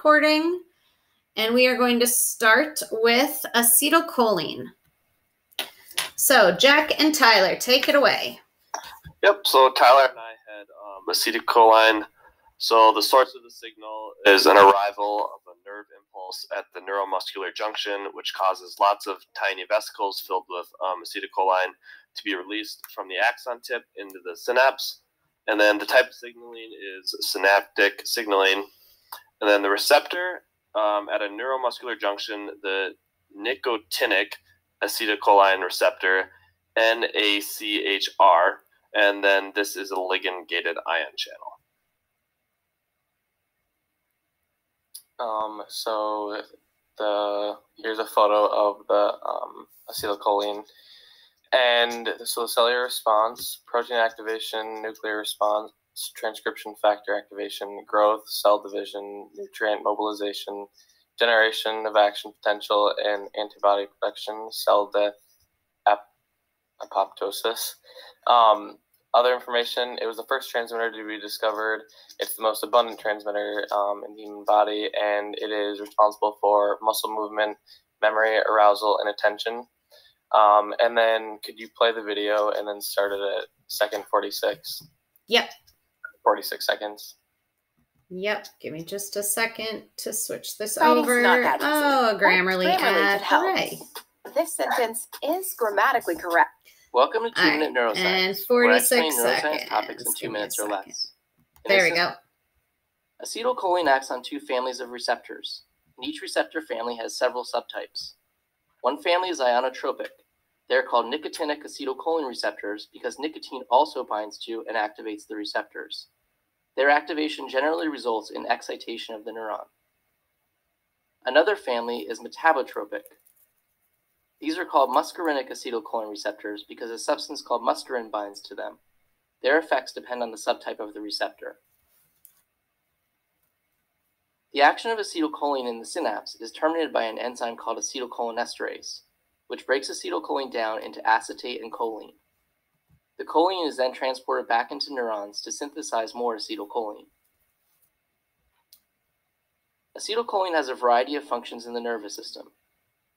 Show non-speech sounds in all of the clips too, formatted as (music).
recording. And we are going to start with acetylcholine. So, Jack and Tyler, take it away. Yep. So Tyler and I had um, acetylcholine. So the source of the signal is an arrival of a nerve impulse at the neuromuscular junction, which causes lots of tiny vesicles filled with um, acetylcholine to be released from the axon tip into the synapse. And then the type of signaling is synaptic signaling. And then the receptor um, at a neuromuscular junction, the nicotinic acetylcholine receptor, NACHR, and then this is a ligand gated ion channel. Um, so the here's a photo of the um, acetylcholine, and so the cellular response, protein activation, nuclear response, transcription factor activation, growth, cell division, nutrient mobilization, generation of action potential, and antibody production, cell death, ap- apoptosis. Um, other information, it was the first transmitter to be discovered. It's the most abundant transmitter um, in the human body, and it is responsible for muscle movement, memory, arousal, and attention. Um, and then could you play the video and then start it at second 46? Yep. 46 seconds. Yep. Give me just a second to switch this Writing's over. not that easy. Oh, Grammarly, Grammarly ad. Hooray. This sentence is grammatically correct. Welcome to Two All Minute right, Neuroscience. and 46 seconds. topics in two Give minutes or less. In There we go. Acetylcholine acts on two families of receptors, and each receptor family has several subtypes. One family is ionotropic. They are called nicotinic acetylcholine receptors because nicotine also binds to and activates the receptors. Their activation generally results in excitation of the neuron. Another family is metabotropic. These are called muscarinic acetylcholine receptors because a substance called muscarine binds to them. Their effects depend on the subtype of the receptor. The action of acetylcholine in the synapse is terminated by an enzyme called acetylcholinesterase, which breaks acetylcholine down into acetate and choline. The choline is then transported back into neurons to synthesize more acetylcholine. Acetylcholine has a variety of functions in the nervous system.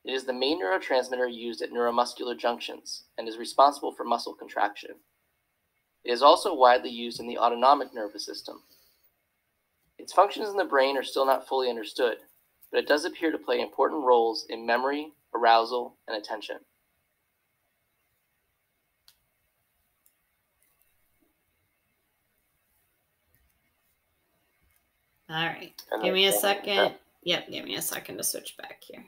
It is the main neurotransmitter used at neuromuscular junctions and is responsible for muscle contraction. It is also widely used in the autonomic nervous system. Its functions in the brain are still not fully understood, but it does appear to play important roles in memory, arousal, and attention. All right. Give me a second. Yep. Give me a second to switch back here.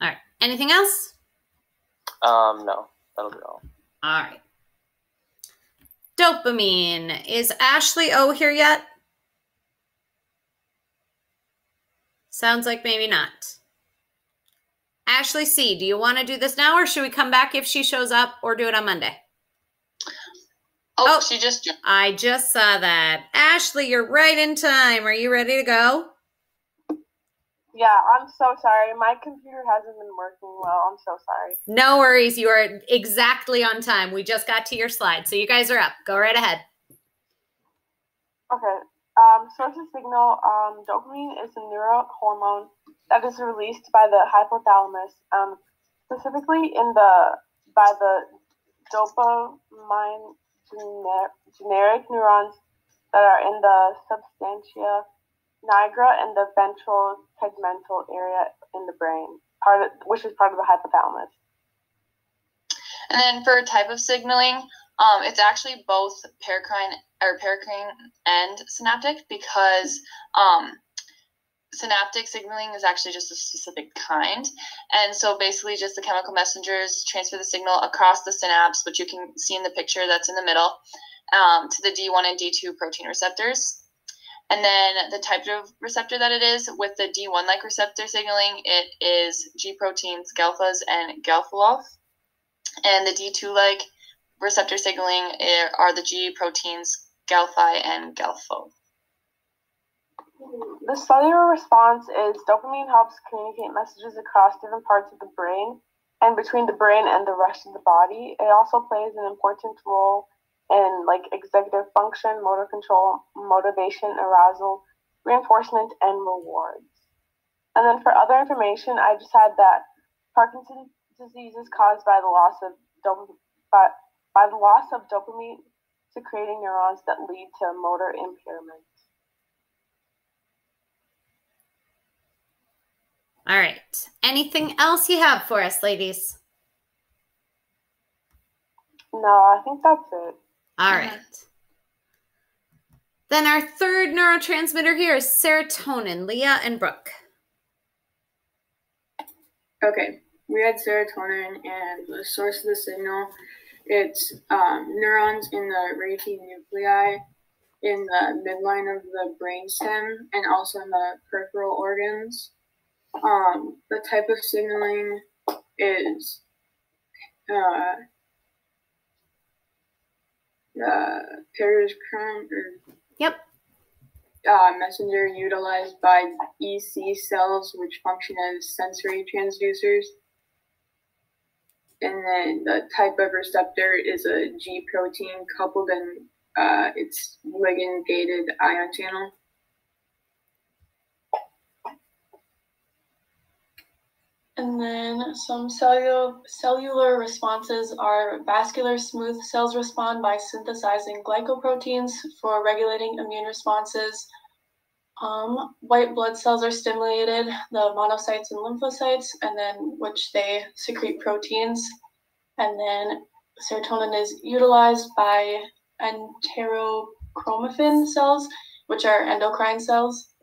All right. Anything else? Um, no, that'll be all. All right. Dopamine. Is Ashley O here yet? Sounds like maybe not. Ashley C, do you want to do this now or should we come back if she shows up or do it on Monday? Oh, Oh. she just jumped. I just saw that. Ashley, you're right in time. Are you ready to go? Yeah, I'm so sorry. My computer hasn't been working well. I'm so sorry. No worries. You are exactly on time. We just got to your slide. So you guys are up. Go right ahead. Okay. Um, of signal. Um, dopamine is a neurohormone that is released by the hypothalamus, um, specifically in the by the dopamine gener- generic neurons that are in the substantia nigra and the ventral tegmental area in the brain, part of, which is part of the hypothalamus. And then for type of signaling, um, it's actually both paracrine or paracrine and synaptic because um, synaptic signaling is actually just a specific kind. And so basically, just the chemical messengers transfer the signal across the synapse, which you can see in the picture that's in the middle, um, to the D1 and D2 protein receptors. And then the type of receptor that it is with the D1 like receptor signaling, it is G proteins, galphas, and galphalol. And the D2 like receptor signaling eh, are the G proteins, galphi, and galpho. The cellular response is dopamine helps communicate messages across different parts of the brain and between the brain and the rest of the body. It also plays an important role in like executive function, motor control, motivation, arousal, reinforcement, and rewards. And then for other information, I just had that Parkinson's disease is caused by the loss of dopamine, by, by the loss of dopamine secreting neurons that lead to motor impairment. All right. Anything else you have for us, ladies? No, I think that's it. All right. Then our third neurotransmitter here is serotonin. Leah and Brooke. Okay, we had serotonin, and the source of the signal it's um, neurons in the raphe nuclei in the midline of the brainstem and also in the peripheral organs. Um, the type of signaling is uh, uh, paracrine or Yep. uh, messenger utilized by EC cells, which function as sensory transducers. And then the type of receptor is a G protein coupled in uh, its ligand gated ion channel. And then some cellular, cellular responses are vascular smooth cells respond by synthesizing glycoproteins for regulating immune responses. Um, white blood cells are stimulated, the monocytes and lymphocytes, and then which they secrete proteins. And then serotonin is utilized by enterochromaffin cells, which are endocrine cells.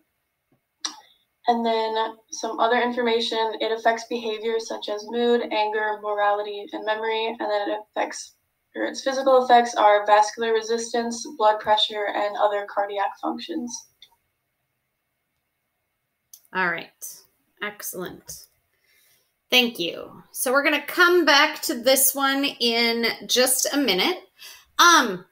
And then some other information, it affects behaviors such as mood, anger, morality, and memory. And then it affects, or its physical effects are vascular resistance, blood pressure, and other cardiac functions. All right. Excellent. Thank you. So we're going to come back to this one in just a minute. Um,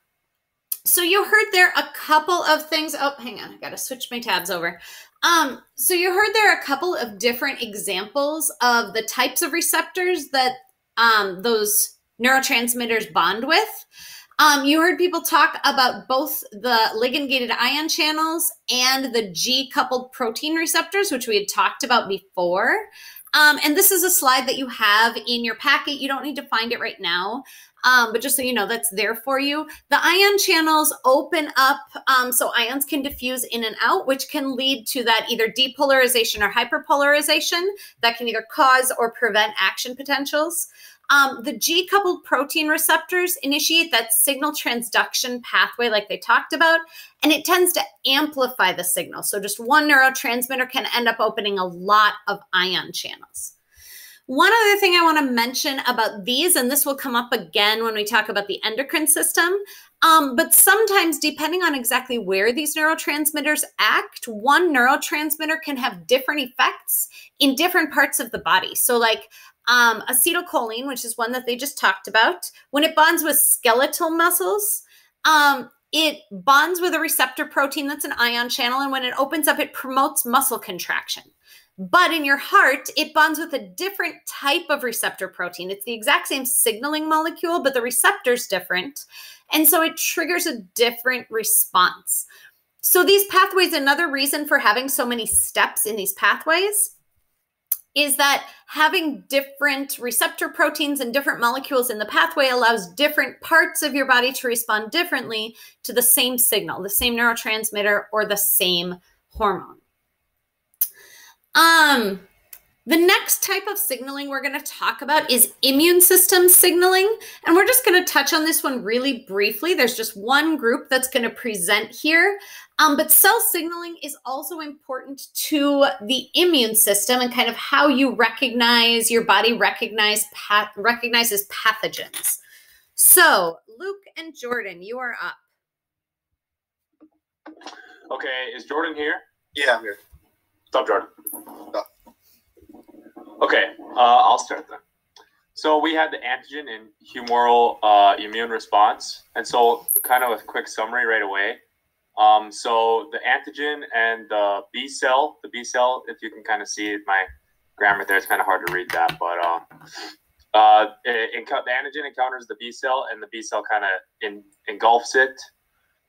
so you heard there a couple of things. Oh, hang on. I got to switch my tabs over. Um, so you heard there a couple of different examples of the types of receptors that um, those neurotransmitters bond with. Um, you heard people talk about both the ligand gated ion channels and the G coupled protein receptors, which we had talked about before. Um, and this is a slide that you have in your packet. You don't need to find it right now. Um, but just so you know, that's there for you. The ion channels open up um, so ions can diffuse in and out, which can lead to that either depolarization or hyperpolarization that can either cause or prevent action potentials. Um, the G coupled protein receptors initiate that signal transduction pathway, like they talked about, and it tends to amplify the signal. So, just one neurotransmitter can end up opening a lot of ion channels. One other thing I want to mention about these, and this will come up again when we talk about the endocrine system, um, but sometimes, depending on exactly where these neurotransmitters act, one neurotransmitter can have different effects in different parts of the body. So, like um, acetylcholine, which is one that they just talked about, when it bonds with skeletal muscles, um, it bonds with a receptor protein that's an ion channel. And when it opens up, it promotes muscle contraction. But in your heart, it bonds with a different type of receptor protein. It's the exact same signaling molecule, but the receptor's different. And so it triggers a different response. So these pathways, another reason for having so many steps in these pathways is that having different receptor proteins and different molecules in the pathway allows different parts of your body to respond differently to the same signal, the same neurotransmitter, or the same hormone. Um, the next type of signaling we're going to talk about is immune system signaling. And we're just going to touch on this one really briefly. There's just one group that's going to present here. Um, but cell signaling is also important to the immune system and kind of how you recognize your body recognize path, recognizes pathogens. So, Luke and Jordan, you are up. Okay, is Jordan here? Yeah, I'm here. Stop, Jordan. Stop. Okay, uh, I'll start then. So we had the antigen and humoral uh, immune response, and so kind of a quick summary right away. Um, so the antigen and the B cell, the B cell, if you can kind of see my grammar there, it's kind of hard to read that, but uh, uh, it, it, the antigen encounters the B cell, and the B cell kind of engulfs it.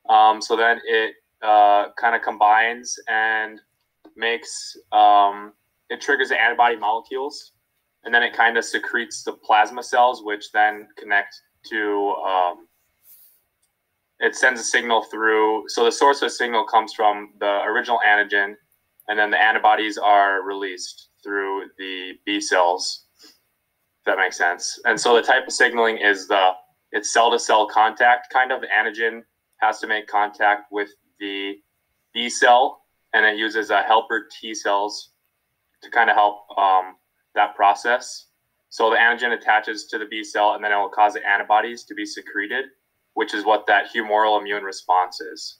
Um, so then it uh, kind of combines and makes um, it triggers the antibody molecules, and then it kind of secretes the plasma cells, which then connect to. Um, it sends a signal through. So the source of the signal comes from the original antigen, and then the antibodies are released through the B cells If that makes sense. And so the type of signaling is the it's cell to cell contact kind of. Antigen has to make contact with the B cell, and it uses a helper T cells to kind of help um, that process. So the antigen attaches to the B cell, and then it will cause the antibodies to be secreted, which is what that humoral immune response is.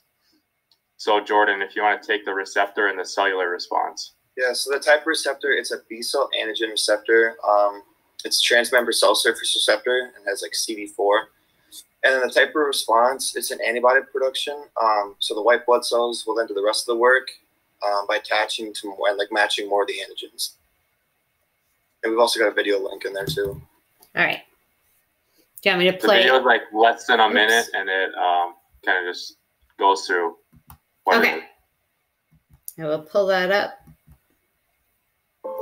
So Jordan, if you want to take the receptor and the cellular response. Yeah, so the type of receptor, it's a B cell antigen receptor. Um, it's transmembrane cell surface receptor and has like CD4. And then the type of response, it's an antibody production. Um, so the white blood cells will then do the rest of the work um, by attaching to more and like matching more of the antigens. And we've also got a video link in there too. All right. Do you want me to play? The video is like less than a Oops. minute, and it um, kind of just goes through. Okay. I will pull that up.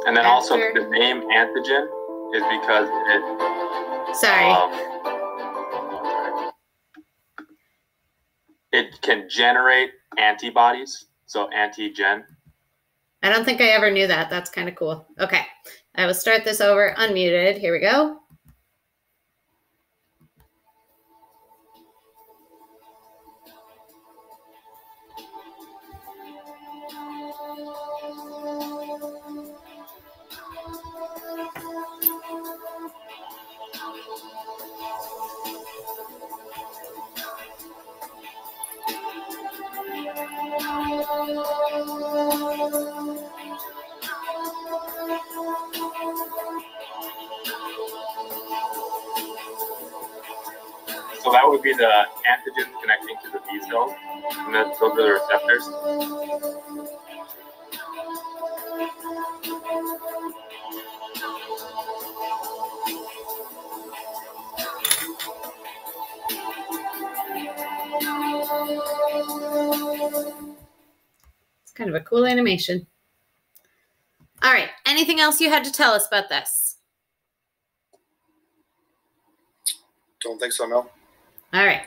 And then After. also the name antigen is because it. Sorry. Um, it can generate antibodies, so antigen. I don't think I ever knew that. That's kind of cool. Okay. I will start this over unmuted. Here we go. Would be the antigen connecting to the B cell, and that, those are the receptors. It's kind of a cool animation. All right. Anything else you had to tell us about this? Don't think so, no. All right.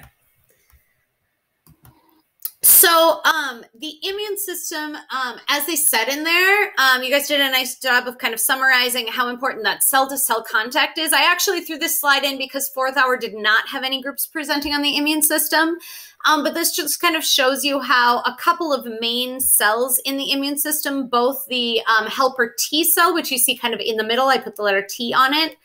So, um, the immune system, um, as they said in there, um, you guys did a nice job of kind of summarizing how important that cell to cell contact is. I actually threw this slide in because fourth hour did not have any groups presenting on the immune system. Um, but this just kind of shows you how a couple of main cells in the immune system, both the um, helper T cell, which you see kind of in the middle, I put the letter T on it,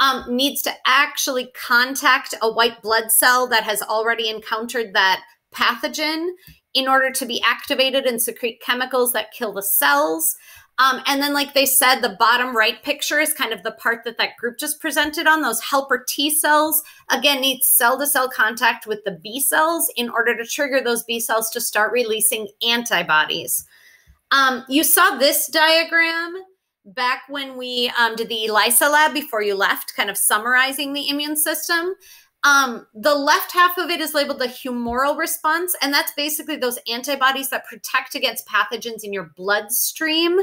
um, needs to actually contact a white blood cell that has already encountered that pathogen in order to be activated and secrete chemicals that kill the cells. Um, and then, like they said, the bottom right picture is kind of the part that that group just presented on. Those helper T cells, again, need cell to cell contact with the B cells in order to trigger those B cells to start releasing antibodies. Um, you saw this diagram back when we um, did the ELISA lab before you left, kind of summarizing the immune system. Um, the left half of it is labeled the humoral response, and that's basically those antibodies that protect against pathogens in your bloodstream.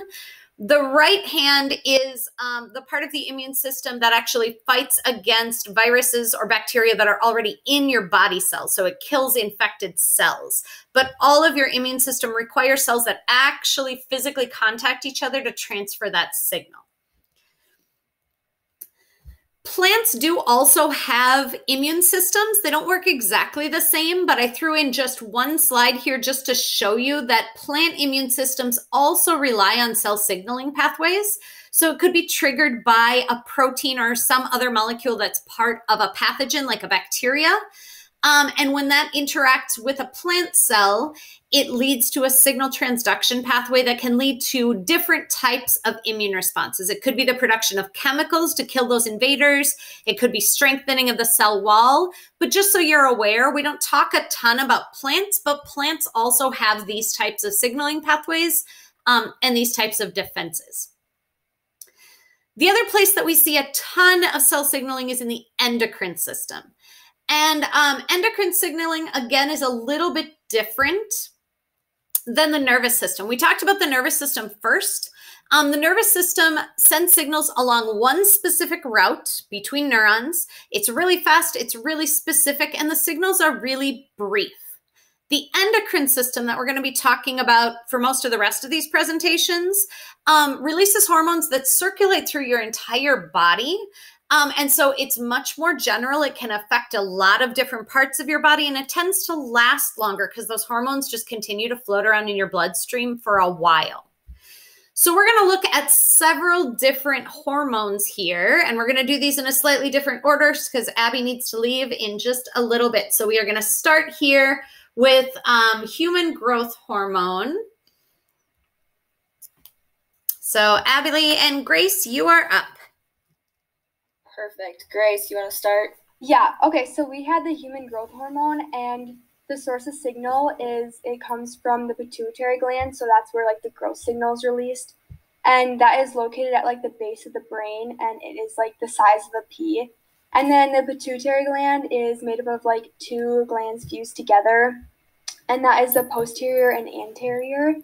The right hand is um, the part of the immune system that actually fights against viruses or bacteria that are already in your body cells. So it kills infected cells. But all of your immune system requires cells that actually physically contact each other to transfer that signal. Plants do also have immune systems. They don't work exactly the same, but I threw in just one slide here just to show you that plant immune systems also rely on cell signaling pathways. So it could be triggered by a protein or some other molecule that's part of a pathogen like a bacteria. Um, and when that interacts with a plant cell, it leads to a signal transduction pathway that can lead to different types of immune responses. It could be the production of chemicals to kill those invaders, it could be strengthening of the cell wall. But just so you're aware, we don't talk a ton about plants, but plants also have these types of signaling pathways um, and these types of defenses. The other place that we see a ton of cell signaling is in the endocrine system. And um, endocrine signaling, again, is a little bit different than the nervous system. We talked about the nervous system first. Um, the nervous system sends signals along one specific route between neurons. It's really fast, it's really specific, and the signals are really brief. The endocrine system that we're going to be talking about for most of the rest of these presentations um, releases hormones that circulate through your entire body. Um, and so it's much more general. It can affect a lot of different parts of your body and it tends to last longer because those hormones just continue to float around in your bloodstream for a while. So we're going to look at several different hormones here, and we're going to do these in a slightly different order because Abby needs to leave in just a little bit. So we are going to start here with um, human growth hormone. So Abby Lee and Grace, you are up. Perfect. Grace, you want to start? Yeah. Okay. So we had the human growth hormone, and the source of signal is it comes from the pituitary gland. So that's where like the growth signal is released, and that is located at like the base of the brain, and it is like the size of a pea. And then the pituitary gland is made up of like two glands fused together, and that is the posterior and anterior.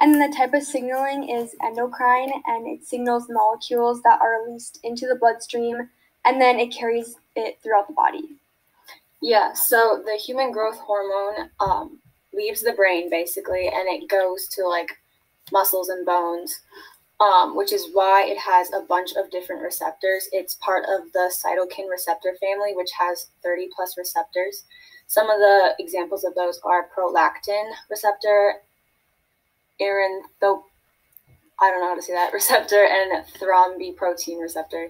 And then the type of signaling is endocrine, and it signals molecules that are released into the bloodstream, and then it carries it throughout the body. Yeah, so the human growth hormone um, leaves the brain basically, and it goes to like muscles and bones um, which is why it has a bunch of different receptors. It's part of the cytokine receptor family, which has 30 plus receptors. Some of the examples of those are prolactin receptor, erythro, I don't know how to say that, (laughs) receptor, and thrombopoietin receptor.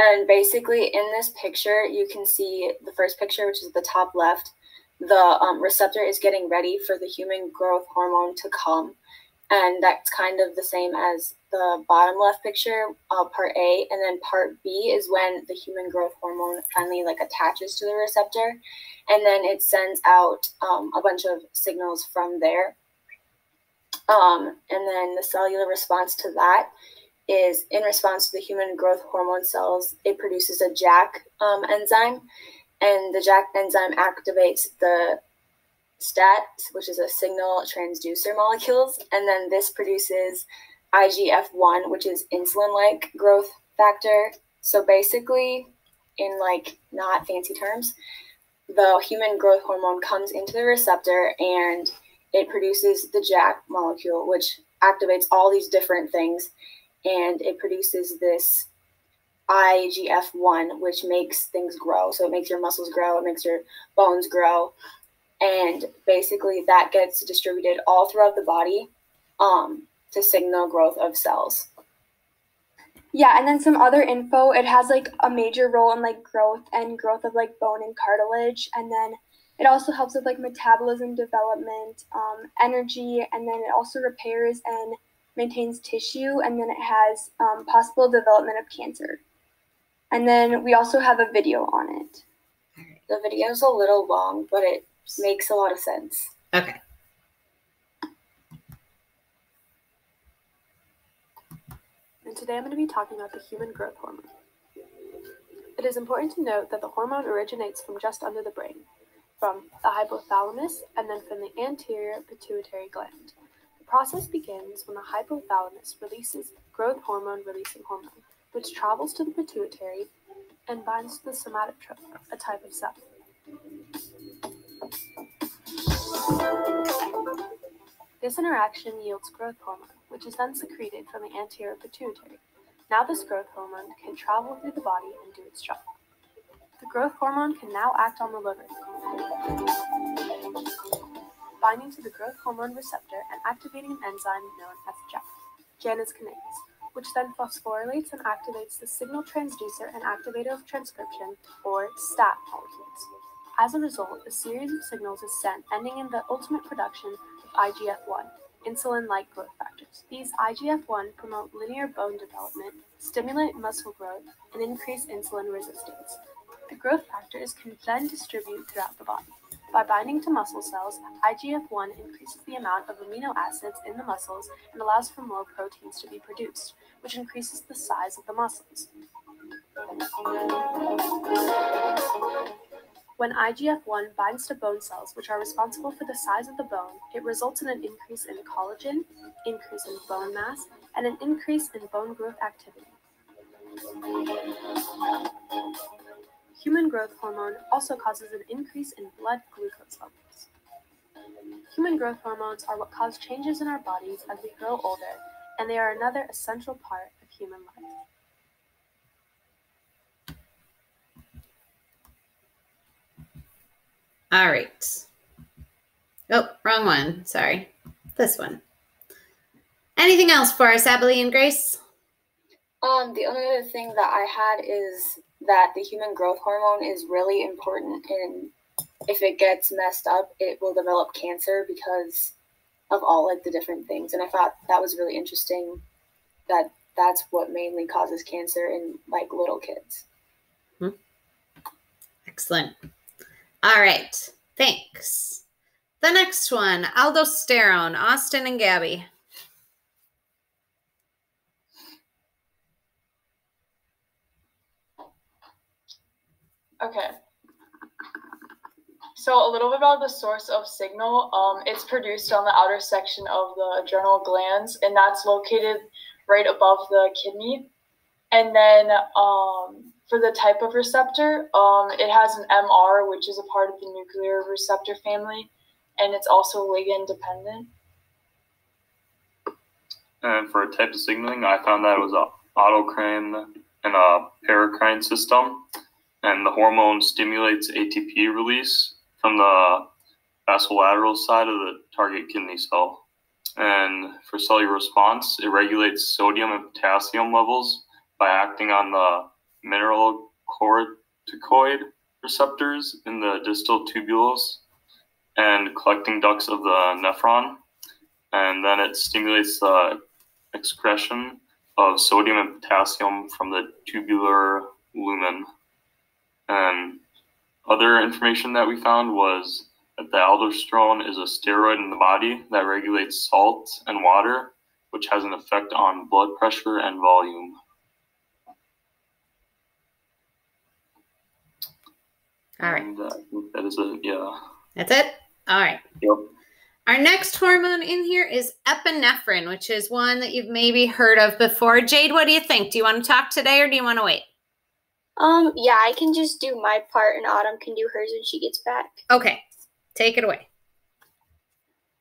And basically, in this picture, you can see the first picture, which is the top left, the um, receptor is getting ready for the human growth hormone to come. And that's kind of the same as the bottom left picture, uh, part A, and then part B is when the human growth hormone finally like attaches to the receptor, and then it sends out um, a bunch of signals from there. Um, and then the cellular response to that is in response to the human growth hormone cells, it produces a JAK um, enzyme, and the JAK enzyme activates the STAT, which is a signal transducer molecules, and then this produces IGF-1, which is insulin-like growth factor. So basically, in like not fancy terms, the human growth hormone comes into the receptor and it produces the JAK molecule, which activates all these different things, and it produces this IGF-1, which makes things grow. So it makes your muscles grow, it makes your bones grow, and basically that gets distributed all throughout the body um, to signal growth of cells. Yeah, and then some other info. It has like a major role in like growth and growth of like bone and cartilage, and then it also helps with like metabolism development, um, energy, and then it also repairs and maintains tissue, and then it has um, possible development of cancer. And then we also have a video on it. The video is a little long, but it makes a lot of sense. Okay. And today I'm going to be talking about the human growth hormone. It is important to note that the hormone originates from just under the brain, from the hypothalamus, and then from the anterior pituitary gland. The process begins when the hypothalamus releases growth hormone releasing hormone, which travels to the pituitary and binds to the somatotrope, a type of cell. This interaction yields growth hormone, which is then secreted from the anterior pituitary. Now this growth hormone can travel through the body and do its job. The growth hormone can now act on the liver, binding to the growth hormone receptor and activating an enzyme known as JAK, Janus kinase, which then phosphorylates and activates the signal transducer and activator of transcription, or STAT molecules. As a result, a series of signals is sent, ending in the ultimate production of IGF 1, insulin like growth factors. These IGF 1 promote linear bone development, stimulate muscle growth, and increase insulin resistance. The growth factors can then distribute throughout the body. By binding to muscle cells, IGF 1 increases the amount of amino acids in the muscles and allows for more proteins to be produced, which increases the size of the muscles. When IGF 1 binds to bone cells, which are responsible for the size of the bone, it results in an increase in collagen, increase in bone mass, and an increase in bone growth activity. Human growth hormone also causes an increase in blood glucose levels. Human growth hormones are what cause changes in our bodies as we grow older, and they are another essential part of human life. All right. Oh, wrong one. Sorry. This one. Anything else for us, Abilene and Grace? Um, the only other thing that I had is that the human growth hormone is really important and if it gets messed up, it will develop cancer because of all like the different things. And I thought that was really interesting that that's what mainly causes cancer in like little kids. Hmm. Excellent. All right. Thanks. The next one, aldosterone, Austin and Gabby. Okay. So a little bit about the source of signal. Um, it's produced on the outer section of the adrenal glands, and that's located right above the kidney. And then um, for the type of receptor, um, it has an MR, which is a part of the nuclear receptor family, and it's also ligand dependent. And for a type of signaling, I found that it was a autocrine and a paracrine system and the hormone stimulates ATP release from the basolateral side of the target kidney cell. And for cellular response, it regulates sodium and potassium levels by acting on the mineral corticoid receptors in the distal tubules and collecting ducts of the nephron. And then it stimulates the excretion of sodium and potassium from the tubular lumen. And other information that we found was that the aldosterone is a steroid in the body that regulates salt and water, which has an effect on blood pressure and volume. All right. And, uh, that is it. Yeah. That's it? All right. Yep. Our next hormone in here is epinephrine, which is one that you've maybe heard of before. Jade, what do you think? Do you want to talk today or do you want to wait? Um, yeah, I can just do my part and Autumn can do hers when she gets back. Okay, take it away.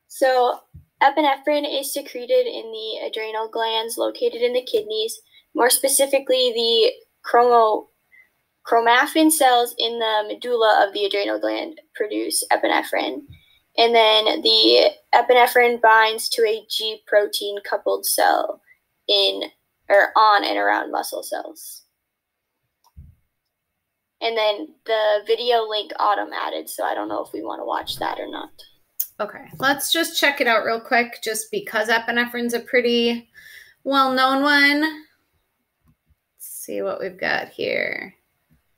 So, epinephrine is secreted in the adrenal glands located in the kidneys, more specifically the chromo chromaffin cells in the medulla of the adrenal gland produce epinephrine. And then the epinephrine binds to a G protein coupled cell in or on and around muscle cells. And then the video link Autumn added, so I don't know if we want to watch that or not. Okay, let's just check it out real quick, just because epinephrine's a pretty well known one. Let's see what we've got here.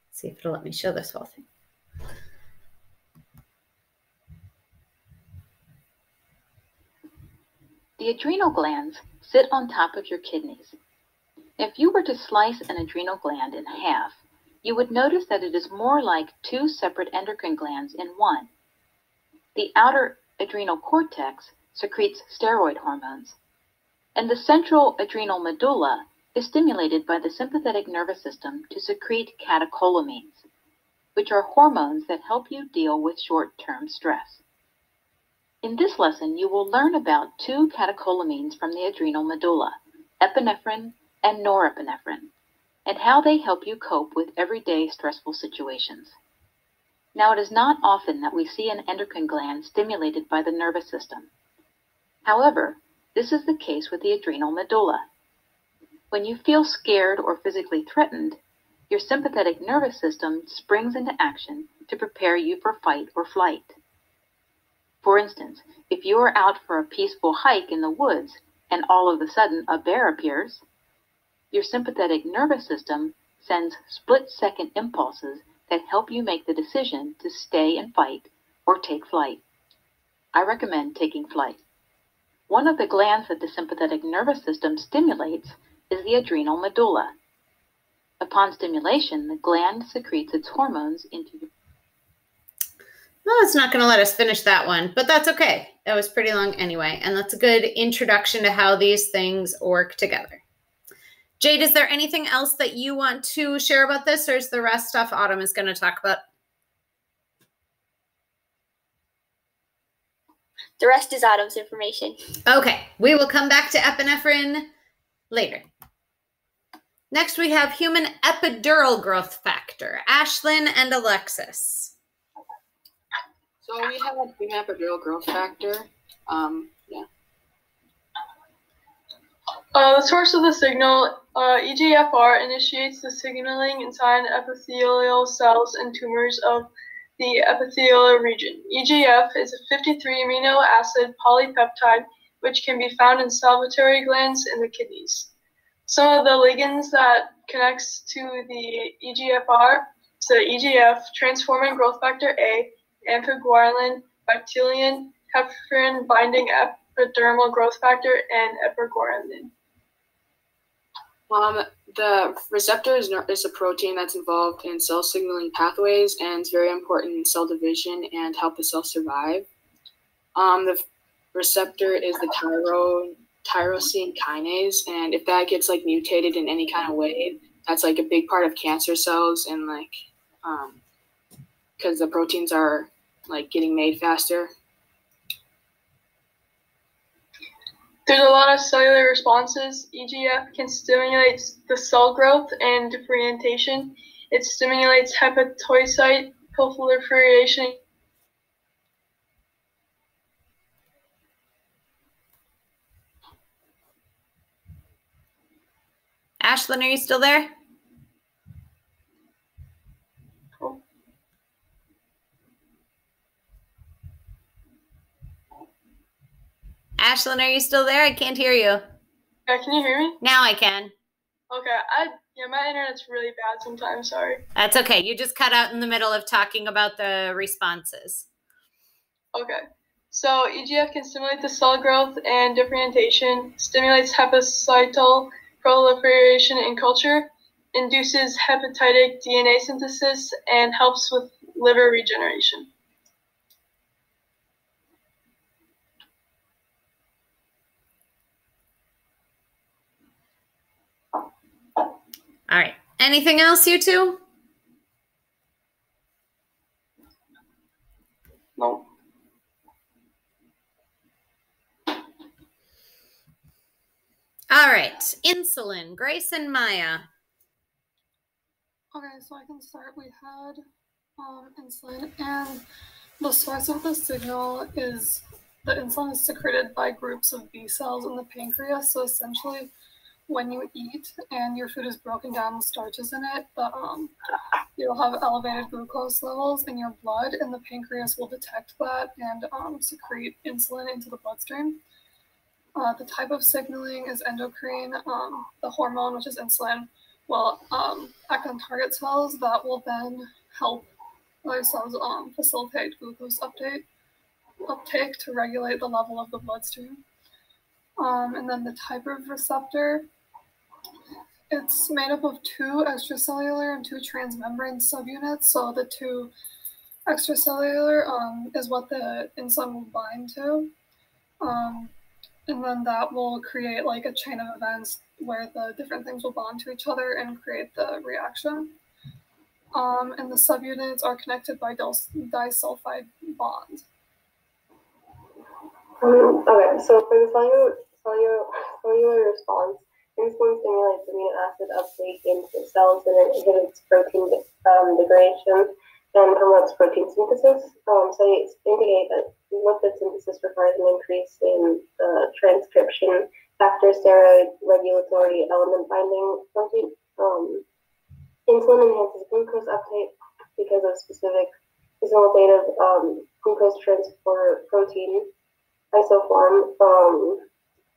Let's see if it'll let me show this whole thing. The adrenal glands sit on top of your kidneys. If you were to slice an adrenal gland in half, you would notice that it is more like two separate endocrine glands in one. The outer adrenal cortex secretes steroid hormones, and the central adrenal medulla is stimulated by the sympathetic nervous system to secrete catecholamines, which are hormones that help you deal with short term stress. In this lesson, you will learn about two catecholamines from the adrenal medulla, epinephrine and norepinephrine and how they help you cope with everyday stressful situations. Now, it is not often that we see an endocrine gland stimulated by the nervous system. However, this is the case with the adrenal medulla. When you feel scared or physically threatened, your sympathetic nervous system springs into action to prepare you for fight or flight. For instance, if you are out for a peaceful hike in the woods and all of a sudden a bear appears, your sympathetic nervous system sends split second impulses that help you make the decision to stay and fight or take flight. I recommend taking flight. One of the glands that the sympathetic nervous system stimulates is the adrenal medulla. Upon stimulation, the gland secretes its hormones into your. Well, it's not going to let us finish that one, but that's okay. That was pretty long anyway, and that's a good introduction to how these things work together. Jade, is there anything else that you want to share about this, or is the rest stuff Autumn is going to talk about? The rest is Autumn's information. Okay, we will come back to epinephrine later. Next, we have human epidural growth factor. Ashlyn and Alexis. So we have human epidural growth factor. Um, yeah. Uh, the source of the signal, uh, EGFR, initiates the signaling inside epithelial cells and tumors of the epithelial region. EGF is a 53 amino acid polypeptide which can be found in salivary glands in the kidneys. Some of the ligands that connects to the EGFR, so EGF, transforming growth factor A, amphiguanilin, bactilian, heparin binding epidermal growth factor, and epiguanilin. Um, the receptor is, is a protein that's involved in cell signaling pathways and is very important in cell division and help the cell survive. Um, the receptor is the tyro, tyrosine kinase, and if that gets like mutated in any kind of way, that's like a big part of cancer cells and like because the proteins are like getting made faster. There's a lot of cellular responses. EGF can stimulate the cell growth and differentiation. It stimulates hepatocyte proliferation. Ashlyn, are you still there? Ashlyn, are you still there? I can't hear you. Yeah, can you hear me? Now I can. Okay, I yeah, my internet's really bad sometimes. Sorry. That's okay. You just cut out in the middle of talking about the responses. Okay. So EGF can stimulate the cell growth and differentiation, stimulates hepatocytal proliferation in culture, induces hepatitic DNA synthesis, and helps with liver regeneration. All right. Anything else, you two? No. All right. Insulin, Grace and Maya. Okay, so I can start. We had um, insulin, and the source of the signal is the insulin is secreted by groups of B cells in the pancreas. So essentially, when you eat and your food is broken down with starches in it, um, you'll have elevated glucose levels in your blood, and the pancreas will detect that and um, secrete insulin into the bloodstream. Uh, the type of signaling is endocrine. Um, the hormone, which is insulin, will um, act on target cells that will then help other cells um, facilitate glucose uptake, uptake to regulate the level of the bloodstream. Um, and then the type of receptor, it's made up of two extracellular and two transmembrane subunits. So the two extracellular um, is what the insulin will bind to. Um, and then that will create like a chain of events where the different things will bond to each other and create the reaction. Um, and the subunits are connected by disulfide bond. Um, okay, so for the cellular, cellular, cellular response, insulin stimulates amino acid uptake into cells and it inhibits protein um, degradation and promotes protein synthesis. Um, so it's indicate that lipid synthesis requires an increase in the transcription factor steroid regulatory element binding protein. Um, insulin enhances glucose uptake because of specific facilitative um, glucose transport protein isoform. Um,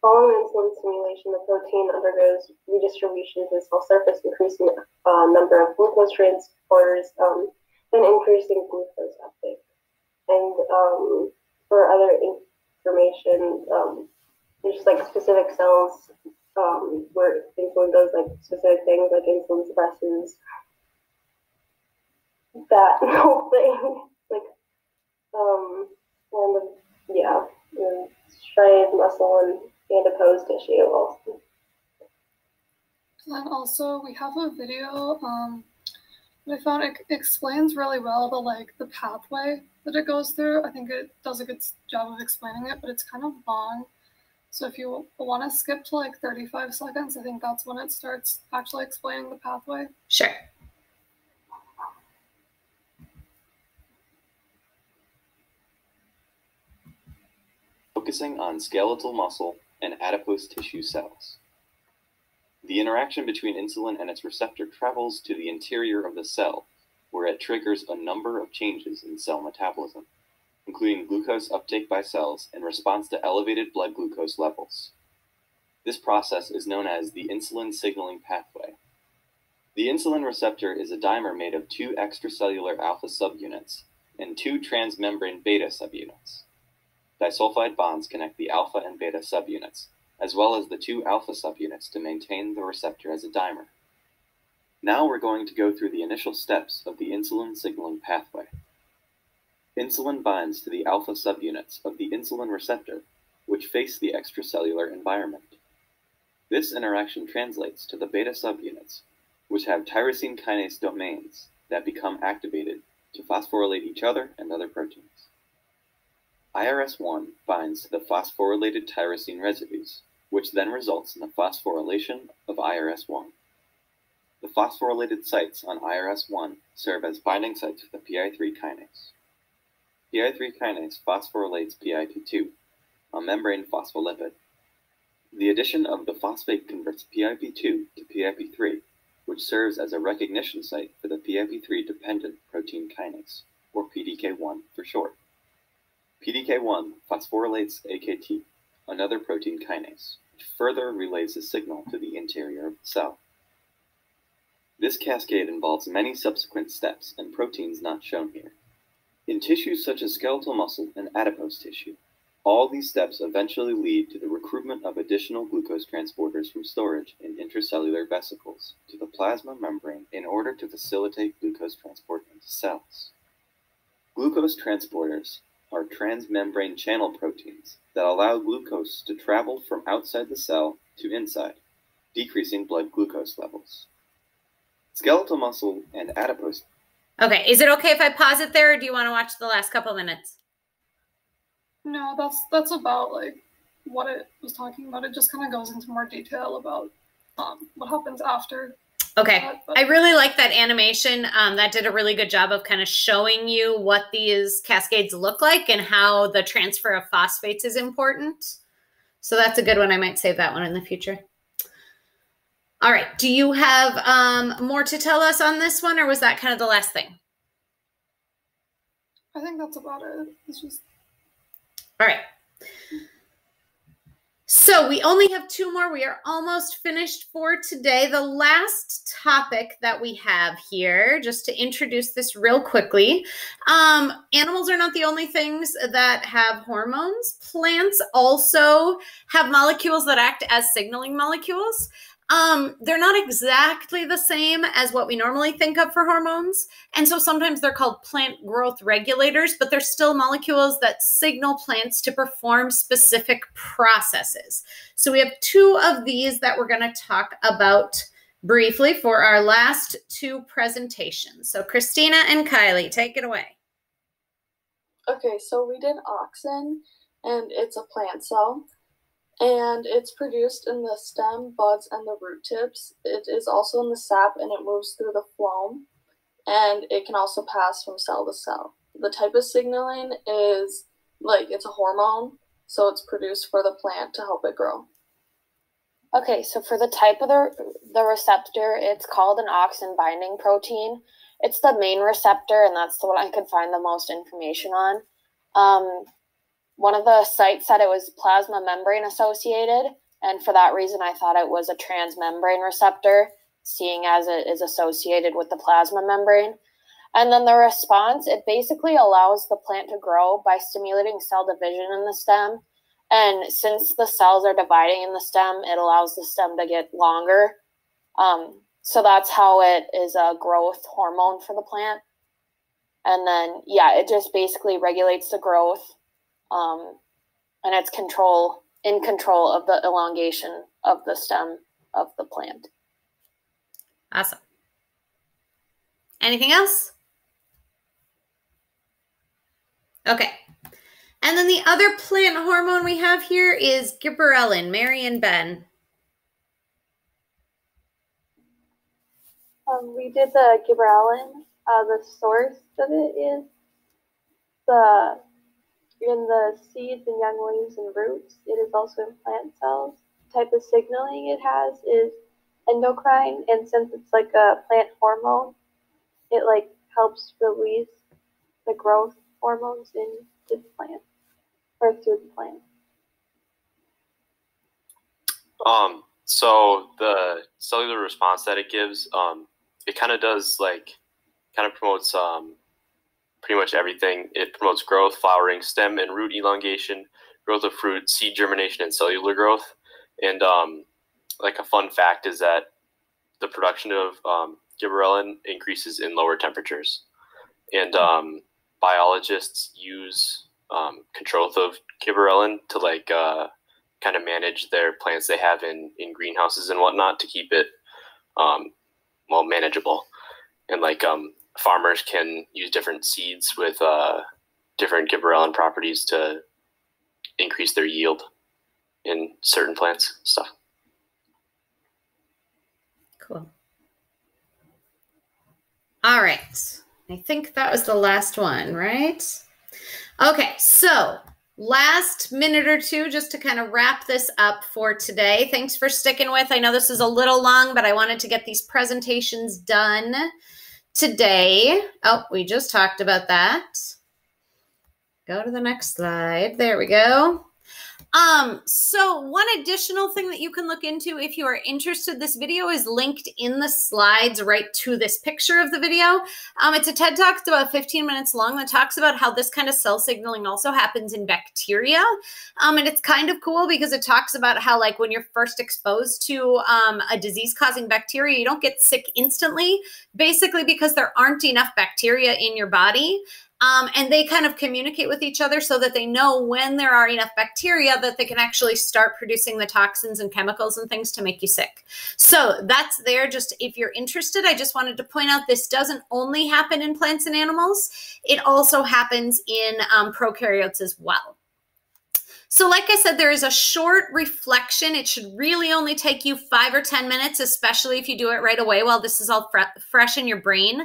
following insulin stimulation, the protein undergoes redistribution to the cell surface, increasing the uh, number of glucose transporters um, and increasing glucose uptake. and um, for other information, um, there's just like specific cells um, where insulin does like specific things, like insulin suppresses that (laughs) whole thing, like um, and yeah, and striated muscle and adipose tissue also. And also, we have a video um, that I found it explains really well the like the pathway that it goes through. I think it does a good job of explaining it, but it's kind of long. So if you want to skip to like 35 seconds, I think that's when it starts actually explaining the pathway. Sure. Focusing on skeletal muscle and adipose tissue cells. The interaction between insulin and its receptor travels to the interior of the cell, where it triggers a number of changes in cell metabolism, including glucose uptake by cells in response to elevated blood glucose levels. This process is known as the insulin signaling pathway. The insulin receptor is a dimer made of two extracellular alpha subunits and two transmembrane beta subunits. Disulfide bonds connect the alpha and beta subunits, as well as the two alpha subunits to maintain the receptor as a dimer. Now we're going to go through the initial steps of the insulin signaling pathway. Insulin binds to the alpha subunits of the insulin receptor, which face the extracellular environment. This interaction translates to the beta subunits, which have tyrosine kinase domains that become activated to phosphorylate each other and other proteins. IRS1 binds to the phosphorylated tyrosine residues, which then results in the phosphorylation of IRS1. The phosphorylated sites on IRS1 serve as binding sites for the PI3 kinase. PI3 kinase phosphorylates PIP2, a membrane phospholipid. The addition of the phosphate converts PIP2 to PIP3, which serves as a recognition site for the PIP3 dependent protein kinase, or PDK1 for short. PDK1 phosphorylates AKT, another protein kinase, which further relays the signal to the interior of the cell. This cascade involves many subsequent steps and proteins not shown here. In tissues such as skeletal muscle and adipose tissue, all these steps eventually lead to the recruitment of additional glucose transporters from storage in intracellular vesicles to the plasma membrane in order to facilitate glucose transport into cells. Glucose transporters are transmembrane channel proteins that allow glucose to travel from outside the cell to inside, decreasing blood glucose levels. Skeletal muscle and adipose. Okay, is it okay if I pause it there, or do you want to watch the last couple minutes? No, that's that's about like what it was talking about. It just kind of goes into more detail about um, what happens after Okay. I really like that animation. Um, that did a really good job of kind of showing you what these cascades look like and how the transfer of phosphates is important. So that's a good one. I might save that one in the future. All right. Do you have um, more to tell us on this one, or was that kind of the last thing? I think that's about it. It's just. All right. So we only have two more. We are almost finished for today. The last topic that we have here, just to introduce this real quickly, um, animals are not the only things that have hormones. Plants also have molecules that act as signaling molecules. Um, they're not exactly the same as what we normally think of for hormones. And so sometimes they're called plant growth regulators, but they're still molecules that signal plants to perform specific processes. So we have two of these that we're going to talk about briefly for our last two presentations. So Christina and Kylie, take it away. Okay, so we did auxin, and it's a plant cell and it's produced in the stem, buds, and the root tips. It is also in the sap and it moves through the phloem, and it can also pass from cell to cell. The type of signaling is like it's a hormone, so it's produced for the plant to help it grow. Okay, so for the type of the, the receptor, it's called an auxin binding protein. It's the main receptor, and that's the one I could find the most information on. Um, one of the sites said it was plasma membrane associated, and for that reason, I thought it was a transmembrane receptor, seeing as it is associated with the plasma membrane. And then the response, it basically allows the plant to grow by stimulating cell division in the stem. And since the cells are dividing in the stem, it allows the stem to get longer. Um, so that's how it is a growth hormone for the plant. And then, yeah, it just basically regulates the growth um, and it's control in control of the elongation of the stem of the plant. Awesome. Anything else? Okay. And then the other plant hormone we have here is gibberellin. Mary and Ben. Um, we did the gibberellin. Uh, the source of it is the in the seeds and young leaves and roots. It is also in plant cells. The type of signaling it has is endocrine, and since it's like a plant hormone, it like helps release the growth hormones in the plant or through the plant. Um, so the cellular response that it gives, um, it kind of does like, kind of promotes um, pretty much everything. It promotes growth, flowering, stem and root elongation, growth of fruit, seed germination, and cellular growth. And um, like a fun fact is that the production of um, gibberellin increases in lower temperatures. And um, biologists use um, control of gibberellin to like uh, kind of manage their plants they have in, in greenhouses and whatnot to keep it um, well manageable. And like um, farmers can use different seeds with uh, different gibberellin properties to increase their yield in certain plants stuff. Cool. All right. I think that was the last one, right? Okay, so last minute or two just to kind of wrap this up for today. Thanks for sticking with. I know this is a little long, but I wanted to get these presentations done today. Oh, we just talked about that. Go to the next slide. There we go. Um, so one additional thing that you can look into if you are interested, this video is linked in the slides right to this picture of the video. Um, it's a TED Talk, it's about 15 minutes long that talks about how this kind of cell signaling also happens in bacteria. Um, and it's kind of cool because it talks about how like when you're first exposed to um, a disease causing bacteria, you don't get sick instantly, basically because there aren't enough bacteria in your body. Um, and they kind of communicate with each other so that they know when there are enough bacteria that they can actually start producing the toxins and chemicals and things to make you sick. So that's there. Just if you're interested, I just wanted to point out this doesn't only happen in plants and animals, it also happens in um, prokaryotes as well. So, like I said, there is a short reflection. It should really only take you five or 10 minutes, especially if you do it right away while this is all fre fresh in your brain.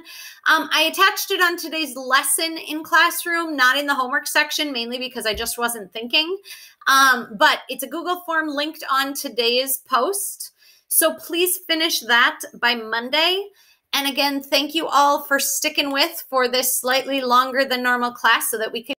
Um, I attached it on today's lesson in classroom, not in the homework section, mainly because I just wasn't thinking. Um, but it's a Google form linked on today's post. So please finish that by Monday. And again, thank you all for sticking with for this slightly longer than normal class so that we can